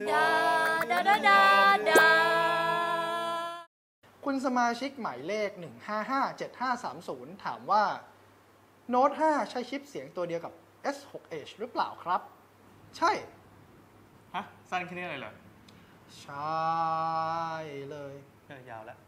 ดาดาดาดาดาคุณสมาชิกหมายเลข 1557530 ถามว่า Note 5ใช้ชิปเสียงตัวเดียวกับ S6H หรือเปล่าครับ ใช่ ฮะ สั้นแค่นี้เลยเหรอ ใช่เลย เออยาวแล้ว